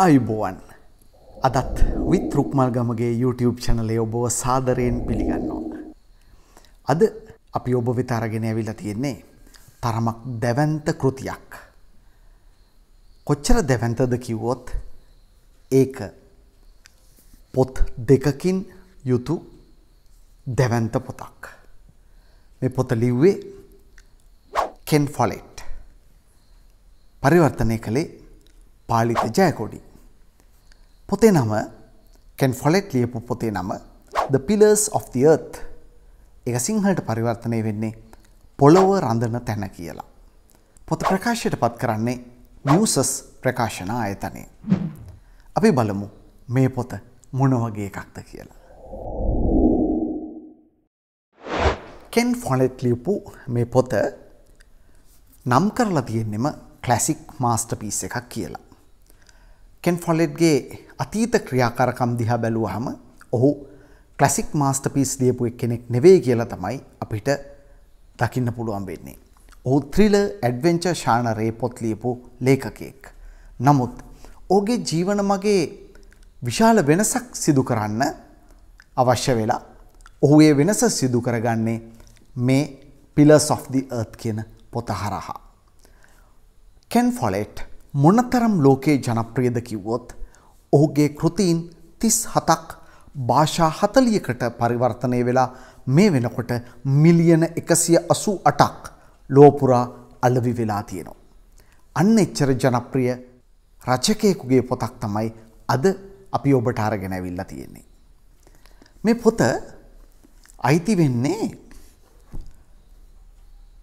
අයිබෝවන් අදත් විත් රුක්මල් ගමගේ YouTube චනලේ ඔබව සාදරයෙන් පිළිගන්නවා. අද අපි ඔබ වෙත අරගෙන ඇවිල්ලා තියෙන්නේ තරමක් දැවන්ත කෘතියක්. කොච්චර දැවන්තද කිව්වොත් ඒක පොත් දෙකකින් යුතු දැවන්ත පොතක්. මේ පොත ලිව්වේ කෙන් ෆොලෙට්. පරිවර්තනය කළේ පාලිත ජයකොඩි. පොතේ නම කෙන් ෆොලෙට් ලියපු පොතේ නම The Pillars of the Earth එක සිංහලට පරිවර්තනය වෙන්නේ පොළොව රඳන තැන කියලා. පොත ප්‍රකාශයට පත් කරන්නේ නිවසස් ප්‍රකාශන ආයතනය. අපි බලමු මේ පොත මොන වගේ එකක්ද කියලා. කෙන් ෆොලෙට් ලියපු මේ පොත නම් කරලා තියෙන්නෙම කලසික් මාස්ට පිස් එකක් කියලා. කෙන් ෆොලෙට්ගේ අතීත ක්‍රියාකාරකම් දිහා බැලුවහම ඔහු කලසික් මාස්ට පිස් ලියපු කෙනෙක් නෙවේ කියලා තමයි අපිට දකින්න පුළුවන් වෙන්නේ. ඔහු ත්‍රිල ඇඩවෙන්ච ශානරයේ පොත් ලියපු ලේඛකයෙක්. නමුත් ඕගේ ජීවන මගේ විශාල වෙනසක් සිදු කරන්න අවශ්‍ය වෙලා ඔහු ඒ වෙනස සිදු කරගන්නේ මේ පිලස් of the earth කියන පොත හරහා. කෙන් ෆොලෙට් මොනතරම් ලෝකයේ ජනප්‍රියද කිව්වොත් ඔහුගේ කෘතීන් තිස් හතක් භාෂා හතලියකට පරිවර්තනය වෙලා මේ වෙනකොට මිලියන එකසිය අසු අටක් ලෝපුරා අලවි වෙලා තියෙනවා. අන්න එච්චර ජනප්‍රිය රචකයෙකුගේ පොතක් තමයි අද අපි ඔබට අරගෙන ඇවිල්ලා තියෙන්නේ. මේ පොත අයිති වෙන්නේ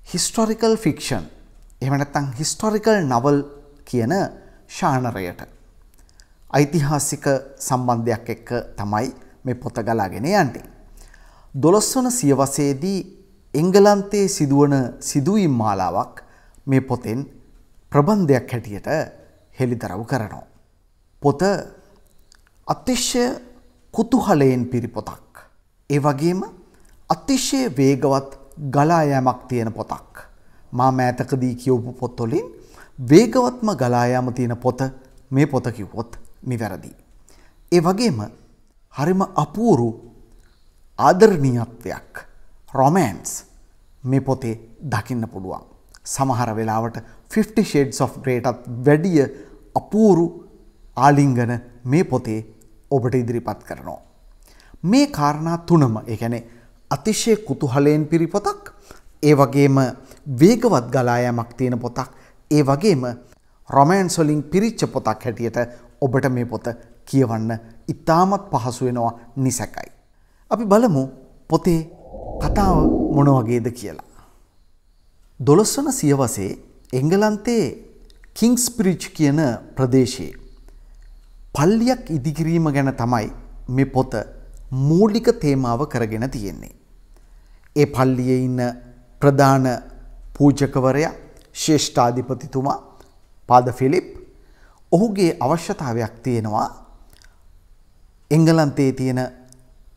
හිස්ටොරිකල් ෆික්ෂන් එහෙම නැත්නම් හිස්ටොරිකල් නවල් කියන ශානරයට. ඓතිහාසික සම්බන්ධයක් එක්ක තමයි මේ පොත ගලාගෙන යන්නේ. දොළොස්වන සියවසේදී එංගලන්තයේ සිදුවන සිදුවීම් මාලාවක් මේ පොතෙන් ප්‍රබන්ධයක් හැටියට හෙළිදරව් කරනවා. පොත අතිශය කුතුහලයෙන් පිරි පොතක්. ඒ වගේම අතිශය වේගවත් ගලා යෑමක් තියෙන පොතක්. මා මෑතකදී කියවපු පොත්වලින් වේගවත්ම ගලා යාම තියෙන පොත මේ පොත කිව්වොත් නිවැරදි. ඒ වගේම හරිම අපූරු ආදරණීයත්වයක් රොමෑන්ස් මේ පොතේ දකින්න පුළුවන්. සමහර වෙලාවට 50 Shades of Greyටත් වැඩිය අපූරු ආලිංගන මේ පොතේ ඔබට ඉදිරිපත් කරනවා. මේ කාරණා තුනම ඒ කියන්නේ අතිශය කුතුහලයෙන් පිරි පොතක් ඒ වගේම වේගවත් ගලා යෑමක් තියෙන පොතක් ඒ වගේම රොමෑන්ස් වලින් පිරිච්ච පොතක් හැටියට ඔබට මේ පොත කියවන්න ඉතාමත් පහසු වෙනවා නිසැකයි. අපි බලමු පොතේ කතාව මොන වගේද කියලා. දොළොස්වන සියවසේ එංගලන්තයේ කිංස්පිරිච් කියන ප්‍රදේශයේ පල්ලියක් ඉදිකිරීම ගැන තමයි මේ පොත මූලික තේමාව කරගෙන තියෙන්නේ. ඒ පල්ලියේ ඉන්න ප්‍රධාන පූජකවරයා ශේෂ්ඨාධිපතිතුමා පාද ෆිලිප් ඔහුගේ අවශ්‍යතාවයක් තියෙනවා එංගලන්තයේ තියෙන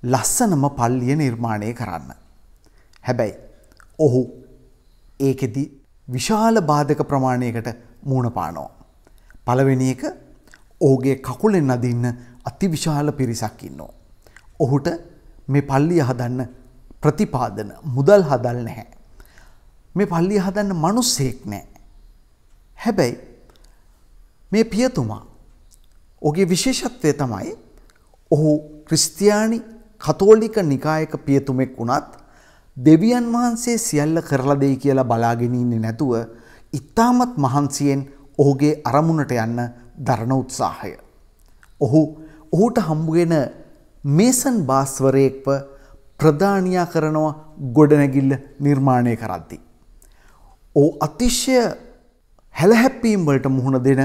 ලස්සනම පල්ලිය නිර්මාණය කරන්න. හැබැයි ඔහු ඒකෙදි විශාල බාධක ප්‍රමාණයකට මූුණ පානෝ. පළවෙනි එක ඔහුගේ කකුලෙන් අදින්න අති විශාල පිරිසක් ඉන්නෝ. ඔහුට මේ පල්ලිය හදන්න ප්‍රතිපාදන මුදල් හදල් නැහැ. මේ පල්ලිය හදන්න මනුස්සෙක් නෑ. හැබැයි මේ පියතුමා ඔගේ විශේෂත්වය තමයි ඔහු ක්‍රිස්තියානි කතෝලික නිකායක පියතුමෙක් වුණත් දෙවියන් වහන්සේ සියල්ල කරලා දෙයි කියලා බලාගෙන ඉන්නේ නැතුව ඉතාමත් මහන්සියෙන් ඔහුගේ අරමුණට යන්න දරණ උත්සාහය. ඔහු ඔහුට හම්බුවෙන මේසන් භාස්වරයෙක්ව ප්‍රධානයා කරනවා ගොඩනැගිල්ල නිර්මාණය කරද්දි. ඕ අතිශ්‍ය හැලහැප්පීම් වලට මුහුණ දෙන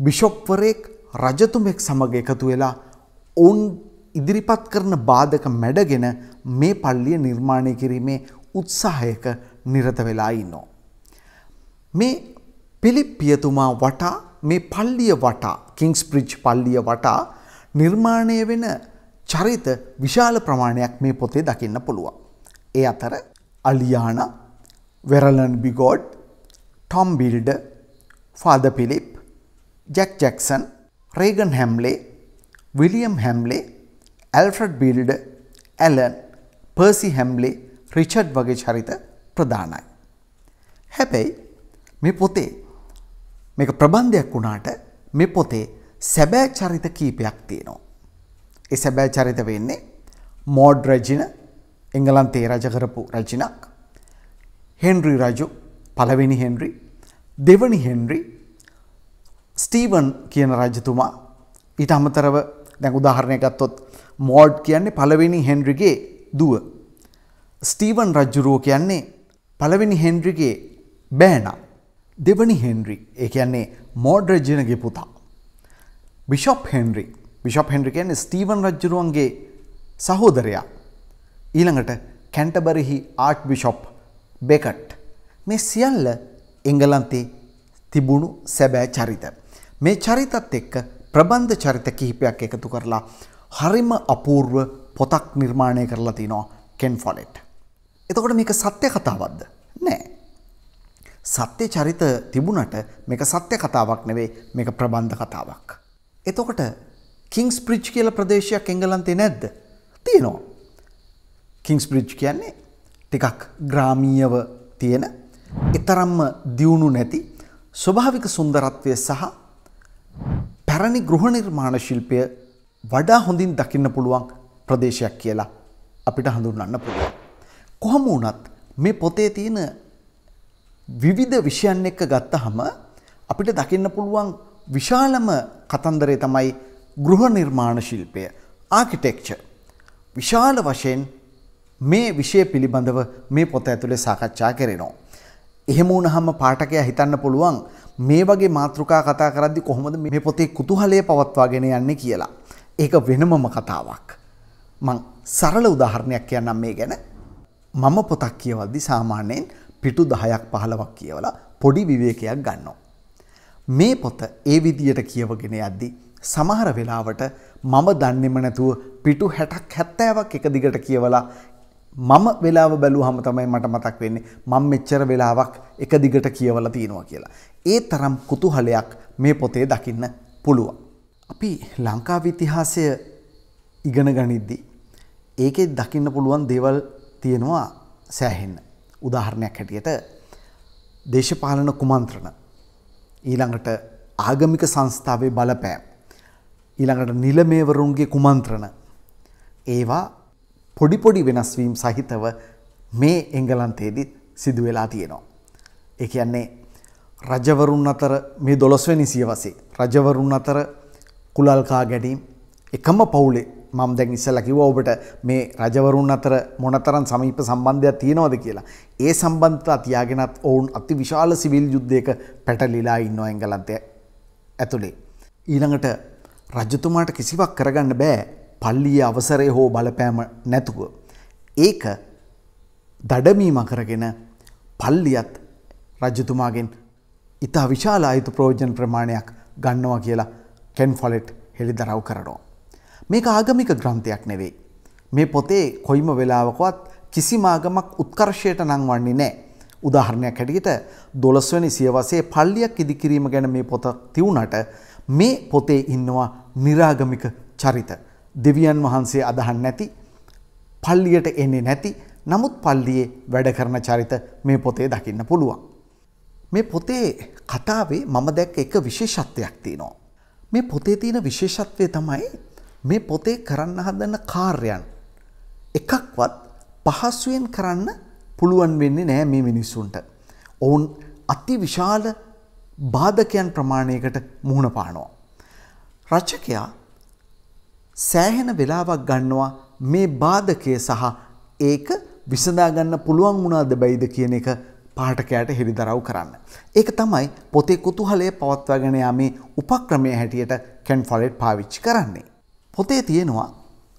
බිෂොප්වරයෙක් රජතුමෙක් සමග එකතු වෙලා ඔවුන් ඉදිරිපත් කරන බාධක මැඩගෙන මේ පල්ලිය නිර්මාණය කිරීමේ උත්සාහයක නිරත වෙලා ඉන්නෝ. මේ පිලිප් පියතුමා වටා මේ පල්ලිය වටා කිංස් ප්‍රිච් පල්ලිය වටා නිර්මාණය වෙන චරිත විශාල ප්‍රමාණයක් මේ පොතේ දකින්න පුළුවන්. ඒ අතර අලියාන වෙරලන් බිගෝඩ් Tom බිල්ඩ Father Philip Jack Jackson Reagan Hamley William Hamley Alfred බිල්ඩ Allan Percy හැම්ලේ Richard වගේ චරිත ප්‍රධානයි. හැබැයි මේ පොතේ මේක ප්‍රබන්ධයක් වුණාට මේ පොතේ සැබෑ චරිත කීපයක් තියෙනවා. ඒ සැබෑ චරිත වෙන්නේ මෝඩ් රජින එංගලන්තේ රජ කරපු රජිනක්. හෙන්රි රජු පළවෙනි හෙන්රි දෙවනි හෙන්රි ස්ටීවන් කියන රජතුමා ඊට අමතරව දැන් උදාහරණයක් ගත්තොත් මෝඩ් කියන්නේ පළවෙනි හෙන්රිගේ දුව. ස්ටීවන් රජ්ජුරුව කියන්නේ පළවෙනි හෙන්රිගේ බෑනා. දෙවනි හෙන්රි ඒ කියන්නේ මෝඩ් රජ්ජනගේ පුතා. බිෂොප් හෙන්රි බිෂොප් හෙන්රි කියන්නේ ස්ටීවන් රජ්ජුරුවන්ගේ සහෝදරයා. ඊළඟට කැන්ටබරිහි ආට් බිෂොප් බෙකට් මේ සියල්ල එංගලන්තේ තිබුණු සැබෑ චරිත. මේ චරිතත් එක්ක ප්‍රබන්ධ චරිත කිහිපයක් එකතු කරලා හරිම අපූර්ව පොතක් නිර්මාණය කරලා තිනවා කෙන් ෆොලෙට්. එතකොට මේක සත්‍ය කතාවක්ද? නෑ. සත්‍ය චරිත තිබුණට මේක සත්‍ය කතාවක් නෙවෙයි මේක ප්‍රබන්ධ කතාවක්. එතකොට කිංස් බ්‍රිජ් කියලා ප්‍රදේශයක් එංගලන්තේ නැද්ද? තියෙනවා. කිංස් බ්‍රිජ් කියන්නේ ටිකක් ග්‍රාමීයව තියෙන එතරම්ම දියුණු නැති ස්වභාවික සුන්දරත්වය සහ පැරණි ගෘහ නිර්මාණ ශිල්පය වඩා හොඳින් දකින්න පුළුවන් ප්‍රදේශයක් කියලා අපිට හඳුන්වන්න පුළුවන්. කොහොම වුණත් මේ පොතේ තියෙන විවිධ විෂයන් එක්ක ගත්තහම අපිට දකින්න පුළුවන් විශාලම කතන්දරේ තමයි ගෘහ නිර්මාණ ශිල්පය ආකිටෙක්චර්. විශාල වශයෙන් මේ විෂය පිළිබඳව මේ පොත ඇතුලේ සාකච්ඡා කරනවා. එහෙම වුණාම පාඨකයා හිතන්න පුළුවන් මේ වගේ මාතෘකා කතා කරද්දි කොහොමද මේ පොතේ කුතුහලය පවත්වාගෙන යන්නේ කියලා. ඒක වෙනමම කතාවක්. මං සරල උදාහරණයක් කියන්නම් මේ ගැන. මම පොතක් කියවද්දි සාමාන්‍යයෙන් පිටු 10ක් 15ක් කියවලා පොඩි විවේකයක් ගන්නවා. මේ පොත ඒ විදියට කියවගෙන යද්දි සමහර වෙලාවට මම දන්නේම නැතුව පිටු 60ක් 70ක් එක දිගට කියවලා මම වෙලාව බැලුවහම තමයි මට මතක් වෙන්නේ මම මෙච්චර වෙලාවක් එක දිගට කියවලා තියෙනවා කියලා. ඒ තරම් කුතුහලයක් මේ පොතේ දකින්න පුළුවන්. අපි ලංකාව ඉතිහාසය ඉගෙන ගනිද්දී ඒකේ දකින්න පුළුවන් දේවල් තියෙනවා සෑහෙන්න. උදාහරණයක් හැටියට දේශපාලන කුමන්ත්‍රණ ඊළඟට ආගමික සංස්ථාවේ බලපෑම් ඊළඟට නිලමේවරුන්ගේ කුමන්ත්‍රණ ඒවා පොඩි පොඩි වෙනස්වීම් සහිතව මේ එංගලන්තයේදී සිදු වෙලා තියෙනවා. ඒ කියන්නේ රජවරුන් අතර මේ 12 වෙනි සියවසේ රජවරුන් අතර කුලල්කා ගැනීම එකම පවුලේ මම දැන් ඉස්සෙල්ලා කිව්වා ඔබට මේ රජවරුන් අතර මොනතරම් සමීප සම්බන්ධයක් තියෙනවද කියලා. ඒ සම්බන්ධතා තියාගෙනත් ඔවුන් අති විශාල සිවිල් යුද්ධයක පැටලිලා ඉන්නවා එංගලන්තය ඇතුලේ. ඊළඟට රජතුමාට කිසිවක් කරගන්න බෑ පල්ලිය අවසරය හෝ බලපෑම නැතුව. ඒක දඩමීම කරගෙන පල්ලියත් රජතුමාගෙන් ඉතා විශාල අයුතු ප්‍රෝජන ප්‍රමාණයක් ගන්නවා කියලා කෙන් ෆොලෙට් හෙළි දරව් කරනවා. මේක ආගමික ග්‍රන්ථයක් නෙවෙයි. මේ පොතේ කොයිම වෙලාවකවත් කිසිම ආගමක් උත්කර්ෂයට නංවන්නේ නැහැ. උදාහරණයක් හැටියට 12 වෙනි සියවසේ පල්ලියක් ඉදිකිරීම ගැන මේ පොත තියුණට මේ පොතේ ඉන්නවා निराගමික චරිත. දෙවියන් වහන්සේ අදහන් නැති පල්ලියට එන්නේ නැති නමුත් පල්ලියේ වැඩ කරන චරිත මේ පොතේ දකින්න පුළුවන්. මේ පොතේ කතාවේ මම දැක්ක එක විශේෂත්වයක් තියෙනවා. මේ පොතේ තියෙන විශේෂත්වය තමයි මේ පොතේ කරන්න හදන කාර්යයන් එකක්වත් පහසුවෙන් කරන්න පුළුවන් වෙන්නේ නෑ මේ මිනිස්සුන්ට. ඔවුන් අති විශාල බාධකයන් ප්‍රමාණයකට මුහුණ පානවා. රචකයා සෑහෙන වෙලාවක් ගන්නවා මේ බාධකය සහ ඒක විසඳාගන්න පුළුවන් වුණාද බැයිද කියන එක පාඨකයාට හෙළිදරව් කරන්න. ඒක තමයි පොතේ කුතුහලය පවත්වාගෙන යාමේ උපක්‍රමය හැටියට කැන් ෆොලෙට් පාවිච්චි කරන්නේ. පොතේ තියෙනවා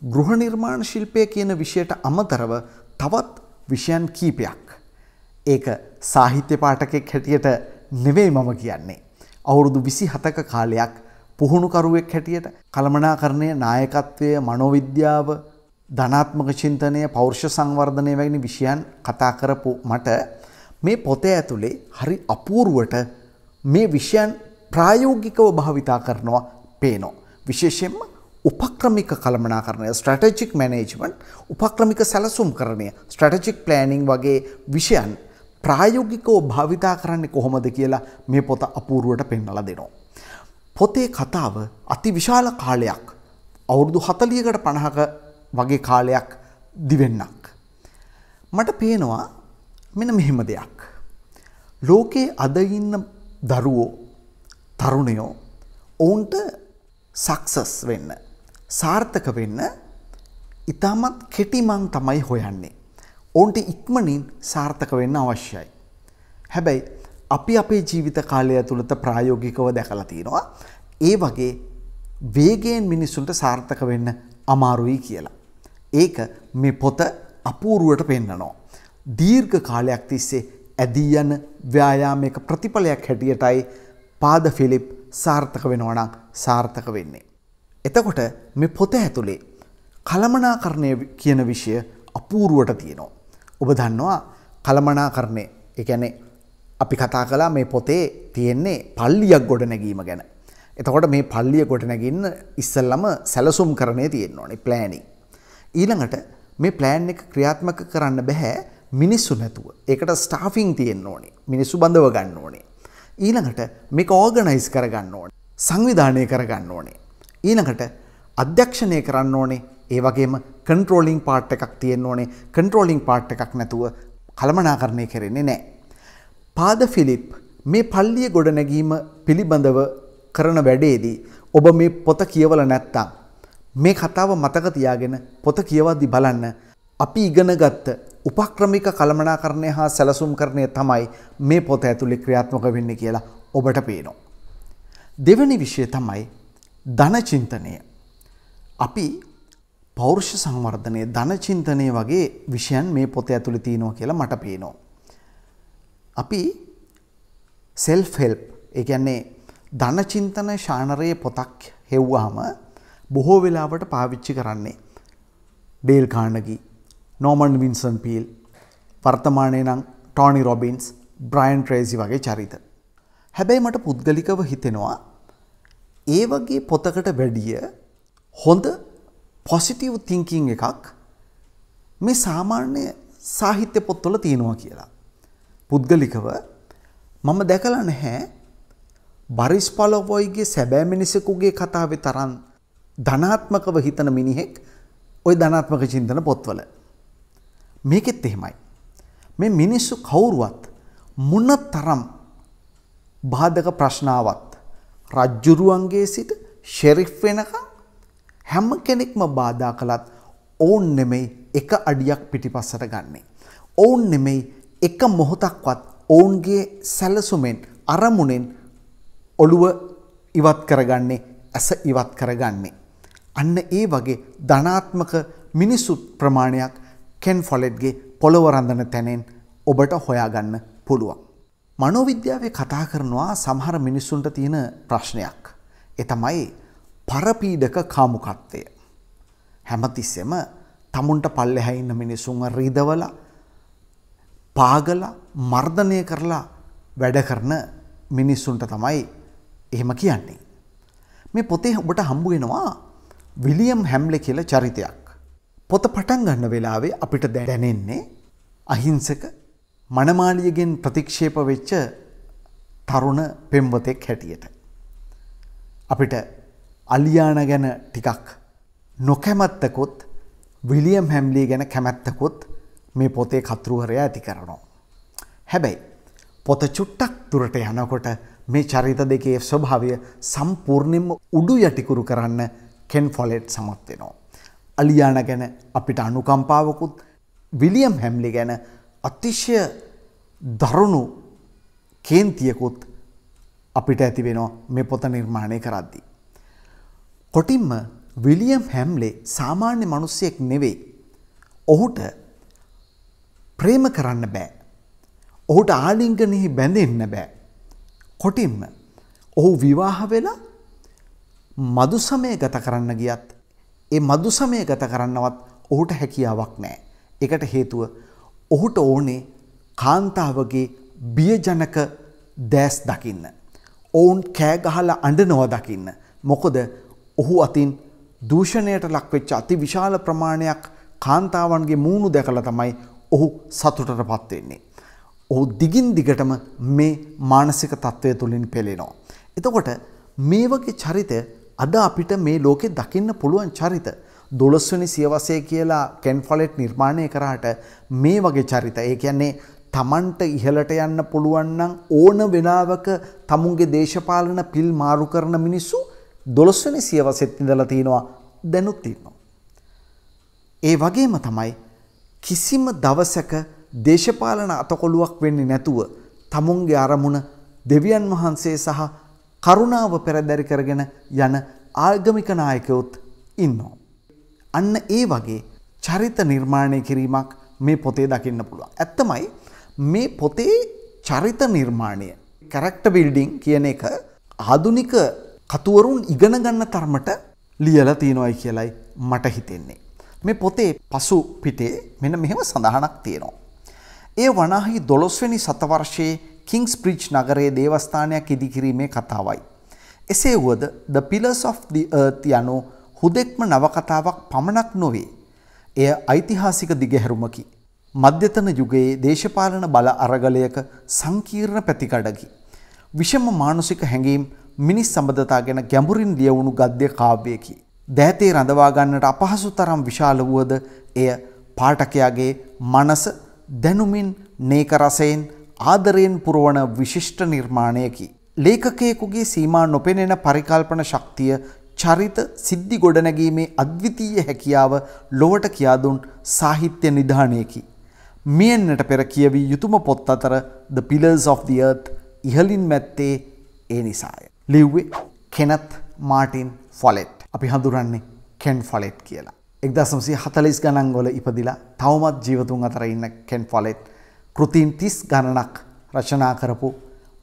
ගෘහ නිර්මාණ ශිල්පය කියන විෂයට අමතරව තවත් විෂයන් කීපයක්. ඒක සාහිත්‍ය පාඨකෙක් හැටියට නෙවෙයි මම කියන්නේ. අවුරුදු 27ක කාලයක් පුහුණුකරුවෙක් හැටියට කළමනාකරණය නායකත්වය මනෝවිද්‍යාව ධනාත්මක චින්තනය පෞරුෂ සංවර්ධනය වැනි විෂයන් කතා කරපු මට මේ පොතේ ඇතුලේ හරි අපූර්වට මේ විෂයන් ප්‍රායෝගිකව භාවිතා කරනවා පේනවා. විශේෂයෙන්ම උපක්‍රමික කළමනාකරණය ස්ට්‍රැටජික් මැනේජ්මන්ට් උපක්‍රමික සැලසුම් කරණය ස්ට්‍රැටජික් ප්ලෑනිං වගේ විෂයන් ප්‍රායෝගිකව භාවිතා කරන්නේ කොහොමද කියලා මේ පොත අපූරුවට පෙන්නලා දෙනවා. පොතේ කතාව අති විශාල කාලයක් අවුරුදු හතලියකට පණහක වගේ කාලයක් දිවෙන්නක්. මට පේනවා මෙන මෙහෙම දෙයක්. ලෝකයේ අද ඉන්න දරුවෝ තරුණයෝ ඔවුන්ට සක්සස් වෙන්න සාර්ථක වෙන්න ඉතාමත් කෙටිමං තමයි හොයන්නේ. ඔවුන්ට ඉක්මනින් සාර්ථක වෙන්න අවශ්‍යයි. හැබැයි අපි අපේ ජීවිත කාලය ඇතුළත ප්‍රායෝගිකව දැකලා තියෙනවා. ඒ වගේ වේගයෙන් මිනිස්සුන්ට සාර්ථක වෙන්න අමාරුයි කියලා. ඒක මේ පොත අපූරුවට පෙන්නනවා. දීර්ඝ කාලයක් තිස්සේ ඇදී යන ව්‍යායාමයක ප්‍රතිඵලයක් හැටියටයි පාද ෆිලිප් සාර්ථක වෙනවා නම් සාර්ථක වෙන්නේ. එතකොට මේ පොත ඇතුලේ කලමනාකරණය කියන විෂය අපූරුවට තියෙනවා. ඔබ දන්නවා කලමනාකරණය ඒ කියන්නේ අපි කතා කළා මේ පොතේ තියෙන්නේ පල්ලියක් ගොඩනැගීම ගැන. එතකොට මේ පල්ලිය ගොඩනැගින්න ඉස්සල්ලම සැලසුම් කරණය තියෙන්න ඕනේ ප්ලෑනින්. ඊළඟට මේ ප්ලෑන් එක ක්‍රියාත්මක කරන්න බෑ මිනිස්සු නැතුව. ඒකට ස්ටාෆින් තියෙන්න ඕනේ. මිනිස්සු බඳව ගන්න ඕනේ. ඊළඟට මේක ඕර්ගනයිස් කරගන්න ඕනේ. සංවිධානය කරගන්න ඕනේ. ඊළඟට අධ්‍යක්ෂණය කරන්න ඕනේ. ඒ වගේම කන්ට්‍රෝලිං පාර්ට් එකක් තියෙන්න ඕනේ. කන්ට්‍රෝලිං පාර්ට් එකක් නැතුව කළමනාකරණය කරන්නේ නැහැ. පාද ෆිලිප් මේ පල්ලිය ගොඩනැගීම පිළිබඳව කරන වැඩේදී ඔබ මේ පොත කියවල නැත්තම් මේ කතාව මතක තියාගෙන පොත කියවද්දි බලන්න අපි ඉගෙන ගත්ත උපක්‍රමික කළමනාකරණය හා සැලසුම් කරණය තමයි මේ පොත ඇතුලේ ක්‍රියාත්මක වෙන්නේ කියලා ඔබට පේනවා. දෙවැනි විෂය තමයි ධනචින්තනය. අපි පෞරුෂ සංවර්ධනය ධනචින්තනය වගේ විෂයන් මේ පොත ඇතුළේ තියෙනවා කියලා මට පේනවා. අපි සෙල්ෆ් හෙල්ප් ඒ කියන්නේ ධනචින්තන ශානරයේ පොතක් හෙව්වාම බොහෝ වෙලාවට පාවිච්චි කරන්නේ ඩේල් කාර්නගී, නෝමන් වින්සන් පීල්, වර්තමානයේ නම් ටෝනි රොබින්ස්, බ්‍රයන් ට්‍රේසි වගේ චරිත. හැබැයි මට පුද්ගලිකව හිතෙනවා ඒ වගේ පොතකට වැඩිය හොඳ පොසිටිව් තිංකින් එකක් මේ සාමාන්‍ය සාහිත්‍ය පොත්වල තියෙනවා කියලා. පුද්ගලිකව මම දැකලා නැහැ බරිස් පලොවොයිගේ සැබෑ මිනිසකුගේ කතාවේ තරම් ධනාත්මකව හිතන මිනිහෙක් ওই ධනාත්මක චින්තන පොත්වල. මේකෙත් එහෙමයි. මේ මිනිස්සු කවුරුවත් මොන තරම් බාධක ප්‍රශ්නාවත් රජ්ජුරුවන්ගේ සිට ෂෙරිෆ් වෙනකම් හැම කෙනෙක්ම බාධා කළත් ඔවුන් නෙමෙයි එක අඩියක් පිටිපස්සට ගන්නේ. ඔවුන් නෙමෙයි එක මොහොතක්වත් ඔවුන්ගේ සැලසුමෙන් අරමුණෙන් ඔළුව ඉවත් කරගන්නේ ඇස ඉවත් කරගන්නේ. අන්න ඒ වගේ ධනාත්මක මිනිස්සු ප්‍රමාණයක් කෙන් ෆොලෙට්ගේ පොළොව රඳන තැනෙන් ඔබට හොයාගන්න පුළුවන්. මනෝවිද්‍යාවේ කතා කරනවා සමහර මිනිස්සුන්ට තියෙන ප්‍රශ්නයක්. ඒ තමයි පරපීඩක කාමුකත්වය. හැමතිස්සෙම තමුන්ට පල්ලෙහැ ඉන්න මිනිසුන්ව රිදවල පාගල මර්ධනය කරලා වැඩ කරන මිනිස්සුන්ට තමයි එහෙම කියන්නේ. මේ පොතේ ඔබට හම්බු වෙනවා විලියම් හැම්ලෙ කියලා චරිතයක්. පොත පටන් ගන්න වෙලාවේ අපිට දැනෙන්නේ අහිංසක මනමාලියගෙන් ප්‍රතික්ෂේප වෙච්ච තරුණ පෙම්වතෙක් හැටියට. අපිට අලියාන ගැන ටිකක් නොකැමැත්තකොත් විලියම් හැම්ලී ගැන කැමැත්තකොත් මේ පොතේ කතෘවරයා ඇති කරනවා. හැබැයි පොත චුට්ටක් දුරට යනකොට මේ චරිත දෙකේ ස්වභාවය සම්පූර්ණයෙන්ම උඩු යටිකුරු කරන්න කෙන් ෆොලෙට් සමත් වෙනවා. අලියාන ගැන අපිට අනුකම්පාවකුත් විලියම් හැම්ලි ගැන අතිශය දරුණු කේන්තියකුත් අපිට ඇති වෙනවා මේ පොත නිර්මාණය කරද්දී. කොටින්ම විලියම් හැම්ලේ සාමාන්‍ය මිනිස්සෙක් නෙවෙයි. ඔහුට ප්‍රේම කරන්න බෑ. ඔහුට ආලිංගනෙහි බැඳෙන්න බෑ. කොටින්ම ඔහු විවාහ වෙලා මදු සමය ගත කරන්න ගියත් ඒ මදු සමය ගත කරන්නවත් ඔහුට හැකියාවක් නෑ. එකට හේතුව ඔහුට ඕනේ කාන්තාවගේ බියජනක දෑස් දකින්න. ඔවුන් කෑගහලා අඩනව දකින්න. මොකොද ඔහු අතින් දූෂණයට ලක්වෙච්ච අති විශාල ප්‍රමාණයක් කාන්තාවන්ගේ මූුණු දැකල තමයි ඔහු සතුටට පත්වෙන්නේ. ඔහු දිගින් දිගටම මේ මානසික තත්ත්වය තුළින් පෙළෙනවා. එතකොට මේ වගේ චරිතය අද අපිට මේ ලෝකෙ දකින්න පුළුවන් චරිත. දොළොස්වනි සියවසය කියලා කැන් ෆොලෙට් නිර්මාණය කරාට මේ වගේ චරිත ඒ කියන්නේ තමන්ට ඉහලට යන්න පුළුවන්නම් ඕන වෙලාවක තමුන්ගේ දේශපාලන පිල් මාරු කරන මිනිස්සු දොළොස්වනි සියවසෙත් ඉඳලා තියෙනවා දැනුත් ඉන්නවා. ඒ වගේම තමයි කිසිම දවසක දේශපාලන අතකොළුවක් වෙන්නේ නැතුව තමුන්ගේ අරමුණ දෙවියන් වහන්සේ සහ කරුණාව පෙරදැරි කරගෙන යන ආගමික නායකයොත් ඉන්නවා. අන්න ඒ වගේ චරිත නිර්මාණය කිරීමක් මේ පොතේ දකින්න පුළුවන්. ඇත්තමයි මේ පොතේ චරිත නිර්මාණය කැරක්ට බිල්ඩිං කියන එක ආදුනික කතුවරුන් ඉගෙන ගන්න තරමට ලියලා තියෙනවයි කියලයි මට හිතෙන්නේ. මේ පොතේ පසු පිටේ මෙන්න මෙහෙම සඳහනක් තියෙනවා. ඒ වනාහි දොළොස්වැනි සතවර්ෂයේ කිංස් ප්‍රිච් නගරයේ දේවස්ථානයක් ඉදිකිරීමේ කතාවයි. එසේ වුවද The Pillars of the Earth යනු හුදෙක්ම නවකතාවක් පමණක් නොවේ. එය ඓතිහාසික දිගහැරුමකි. මධ්‍යතන යුගයේ දේශපාලන බල අරගලයක සංකීර්ණ පැතිකඩකි. විෂම මානසික හැඟීම් මිනිස් සම්බන්ධතා ගැන ගැඹුරින් ලියවුණු ගද්‍ය කාව්‍යයකි. දෑතේ රඳවා ගන්නට අපහසු තරම් විශාල වුවද එය පාඨකයාගේ මනස දැනුමින් නේක රසයෙන් ආදරයෙන් පුරවන විශිෂ්ට නිර්මාණයකි. ලේඛකයෙකුගේ සීමා නොපෙනෙන පරිකල්පන ශක්තිය චරිත සිද්ධි ගොඩනැගීමේ අද්විතීය හැකියාව ලොවට කියා දුන් සාහිත්‍ය නිධානයකි. මියෙන්නට පෙර කියවී යුතුම පොත් අතර The Pillars of the Earth ඉහලින් මැත්තේ ඒ නිසාය. ලිව්වේ කෙනත් මාටින් ෆොලෙට්. අපි හඳුරන්නේ කෙන් ෆොලෙට් කියලා. එක්දසම්සි හතලිස් ගණන්ගොල ඉපදිලා තවමත් ජීවතුන් අතර ඉන්න කෙන් ෆොලෙට් කෘතින් තිස් ගණනක් රචනා කරපු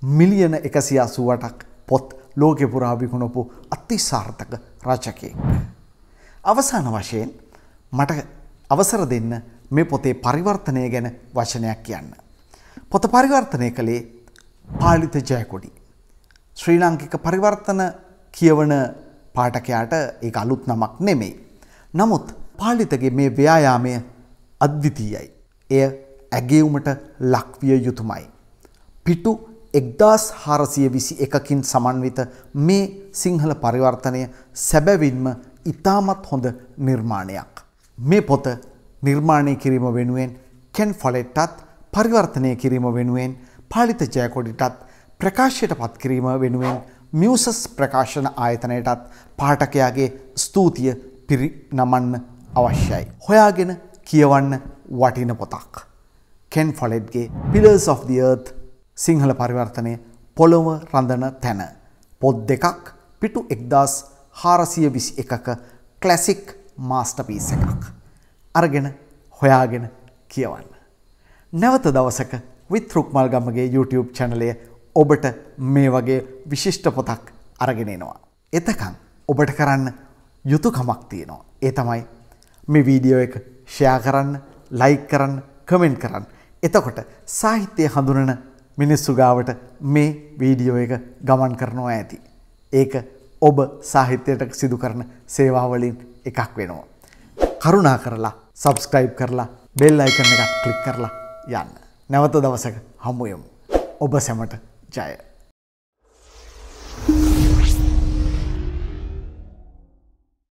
මිලියන එකසි අසුවටක් පොත් ලෝකෙ පුරා විකුණපු අතිසාර්ථක රචකයෙක්. අවසාන වශයෙන් මට අවසර දෙන්න මේ පොතේ පරිවර්තනය ගැන වචනයක් කියන්න. පොත පරිවර්තනය කළේ පාලිත ජයකොඩි. ශ්‍රී ලාංකික පරිවර්තන කියවන පාඨකයාට ඒක අලුත් නමක් නෙමෙයි. නමුත් පාලිතගේ මේ ව්‍යායාමය අද්විතීයයි. එය ඇගේවුමට ලක්විය යුතුමයි. පිටු එක්දාස් හාරසිය විසි එකකින් සමන්විත මේ සිංහල පරිවර්තනය සැබැවින්ම ඉතාමත් හොඳ නිර්මාණයක්. මේ පොත නිර්මාණය කිරීම වෙනුවෙන් කෙන් ෆොලෙට්ටත් පරිවර්තනය කිරීම වෙනුවෙන් පාලිත ජයකොඩිටත් ප්‍රකාශයට පත් කිරීම වෙනුවෙන් මියසස් ප්‍රකාශන ආයතනයටත් පාඨකයාගේ ස්තුතිය පිරි නමන්න අවශ්‍යයි. හොයාගෙන කියවන්න වටින පොතක්. කෙන් ෆොලෙඩ්ගේ Pillars of the Earth Sinhala පරිවර්තනය පොළොව රඳන තැන. පොත් දෙකක් පිටු එක්දස් හාරසිය විසි එකක කලසික් මාස්ටපීස එකක්. අරගෙන හොයාගෙන කියවන්න. නැවත දවසක විත්රුක්මල් ගමගේ YouTube චැනලය ඔබට මේ වගේ විශිෂ්ට පොතක් අරගෙනෙනවා. එතකං ඔබට කරන්න යුතුකමක් තියෙනවා. ඒ තමයි මේ වීඩියෝ එක ෂයා කරන්න ලයි කරන්න කමෙන්ට් කරන්න. එතකොට සාහිත්‍යය හඳුනන මිනිස්සු ගාවට මේ වීඩියෝ එක ගමන් කරනවා ඇති. ඒක ඔබ සාහිත්‍යයට සිදු කරන සේවාවලින් එකක් වෙනවා. කරුණා කරලා සබස්ක්‍රයිබ් කරලා බෙල් අයිකන එකක් කලික් කරලා යන්න. නැවත දවසක හමුයමු. ඔබ සැමට giant.